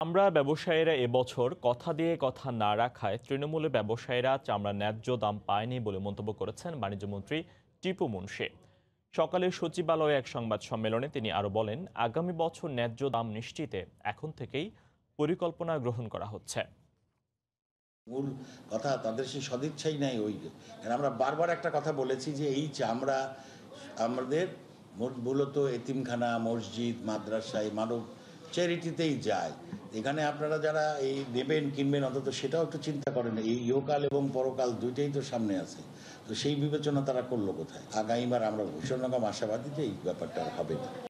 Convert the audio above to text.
আমরা ব্যবসায়ীরা এবছর কথা দিয়ে কথা না রাখায় তৃণমূলের ব্যবসায়ীরা চামড়া ন্যায্য দাম পায়নি বলে মন্তব্য করেছেন বাণিজ্যমন্ত্রী টিপু মুনশি সকালে সচিবালয়ে এক সংবাদ সম্মেলনে তিনি আরও বলেন, আগামী বছর ন্যায্য দাম নিশ্চিতে এখন থেকেই পরিকল্পনা গ্রহণ করা হচ্ছে। মূল কথা তাদের সেই সদিচ্ছাই নাই ওই কারণ আমরা বারবার একটা কথা বলেছি যে এই চামড়া আমাদের মূলত এতিমখানা, মসজিদ, মাদ্রাসায় মানব চ্যারিটিতেই যায়। এখানে আপনারা যারা এই দেবেন কিনবেন, অন্তত সেটাও একটু চিন্তা করেন এই ইহকাল এবং পরকাল দুইটাই তো সামনে আছে। তো সেই বিবেচনা তারা করল কোথায়? আগামীবার আমরা ভীষণ রকম আশাবাদী যে এই ব্যাপারটা হবে না।